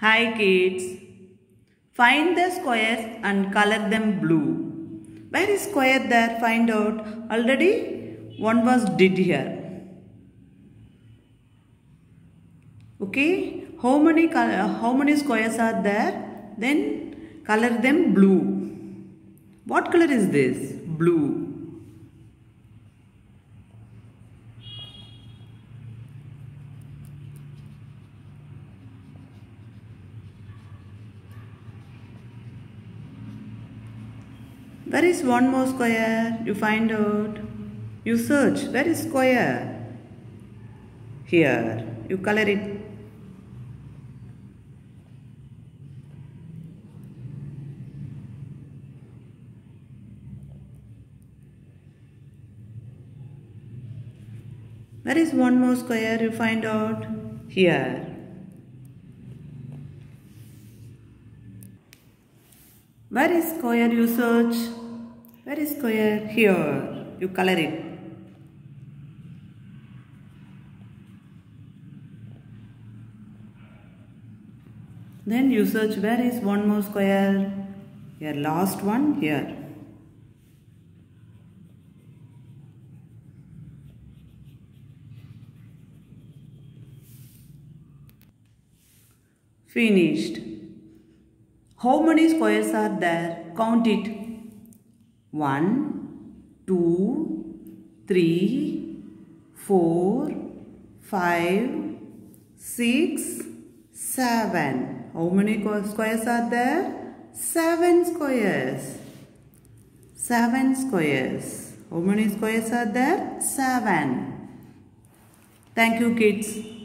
Hi kids. Find the squares and color them blue. Where is square there? Find out. Already one was did here. Okay. How many how many squares are there? Then color them blue. What color is this? Blue. Where is one more square? You find out. You search. Where is square? Here. You color it. Where is one more square? You find out. Here. Where is square you search? Where is square? Here. You color it. Then you search where is one more square? Here last one here. Finished. How many squares are there? Count it. One, two, three, four, five, six, seven. How many squares are there? Seven squares. Seven squares. How many squares are there? Seven. Thank you kids.